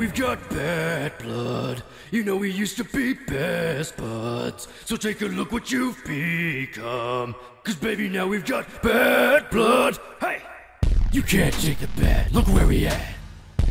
we've got bad blood. You know we used to be best buds. So take a look what you've become. Cause baby, now we've got bad blood. Hey! You can't take the bad. Look where we at.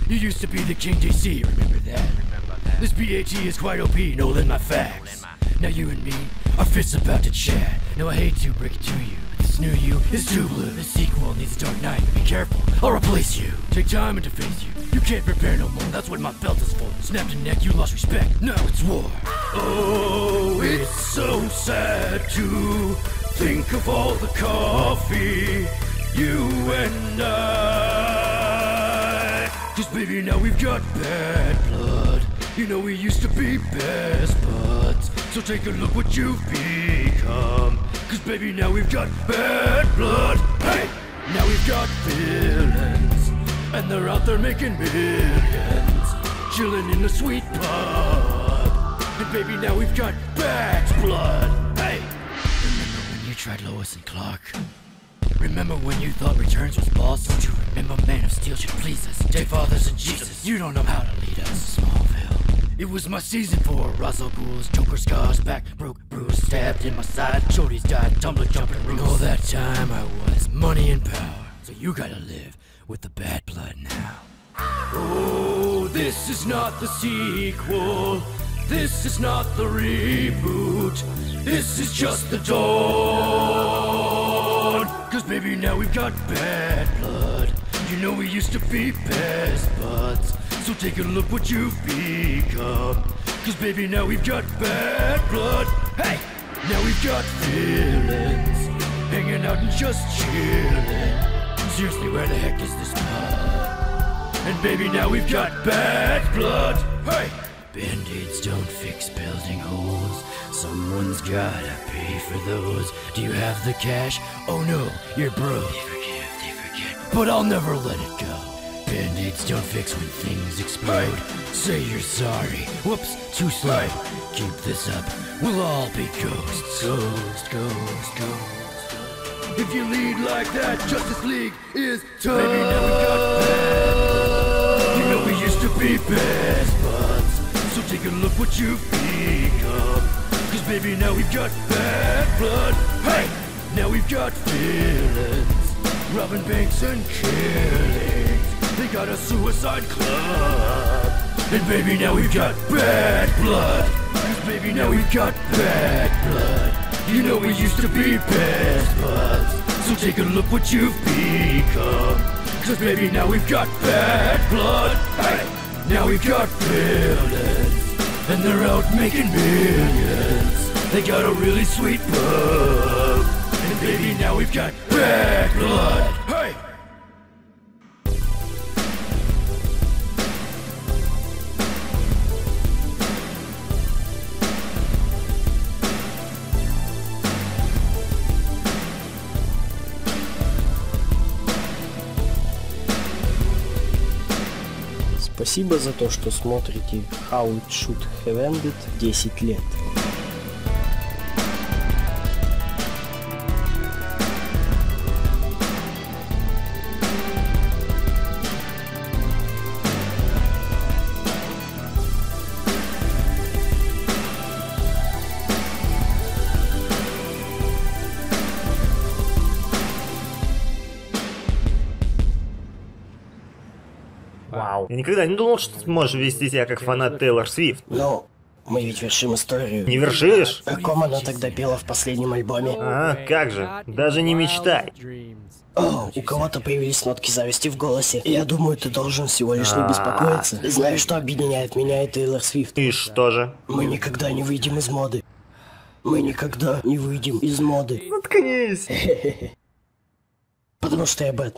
You used to be the King JC, remember that? remember This BAT is quite OP, no lend my facts. Now you and me, our fists about to chat. Now I hate to break it to you, this new you is too blue. The sequel needs a dark knight, be careful, I'll replace you. Take time and deface you. You can't prepare no more, that's what my belt is for. Snapped a neck, you lost respect, now it's war. Oh, it's so sad to think of all the coffee you and I. Cause baby, now we've got bad blood. You know we used to be best buds. So take a look what you've become. Baby, now we've got bad blood. Hey! Now we've got villains. And they're out there making millions. Chilling in the sweet pub. And baby, now we've got bad blood. Hey! Remember when you tried Lois and Clark? Remember when you thought Returns was boss? Don't you remember Man of Steel should please us? Day Fathers and Jesus, you don't know how to lead us. Smallville. It was my season for Ra's al Ghul's, Joker scars, back broke, bruised, stabbed in my side. Shorties died, tumbler jumping roofs. All that time I was money and power. So you gotta live with the bad blood now. Oh, this is not the sequel. This is not the reboot. This is just the dawn. Cause baby, now we've got bad blood. You know we used to be best buds. So take a look what you've become. Cause baby, now we've got bad blood. Hey! Now we've got feelings, Hanging out and just chilling. Seriously, where the heck is this pub? And baby, now we've got bad blood. Hey! Band-aids don't fix building holes. Someone's gotta pay for those. Do you have the cash? Oh no, you're broke. They forgive, they forget. But I'll never let it go. Band-aids don't fix when things explode. Say you're sorry. Whoops, too slow. Keep this up. We'll all be ghosts. Ghost, ghost, ghost. If you lead like that, Justice League is tough. Baby, now we got bad. You know we used to be best buds. So take a look what you've become. Cause baby, now we've got bad blood. Hey! Now we've got feelings. Robbing banks and killings. Got a suicide club. And baby, now we've got bad blood. Cause baby, now we've got bad blood. You know we used to be best buds. So take a look what you've become. Cause baby, now we've got bad blood. Hey! Now we've got villains. And they're out making millions. They got a really sweet pub. And baby, now we've got bad blood. Спасибо за то, что смотрите How It Should Have Ended 10 лет. Вау. Я никогда не думал, что ты сможешь вести себя как фанат Тейлор Свифт. Но мы ведь вершим историю. Не вершишь? О ком она тогда пела в последнем альбоме? А, как же. Даже не мечтай. О, у кого-то появились нотки зависти в голосе. Я думаю, ты должен всего лишь не беспокоиться. Знаешь, что объединяет меня и Тейлор Свифт? И что же? Мы никогда не выйдем из моды. Мы никогда не выйдем из моды. Заткнись. Потому что я Бэт.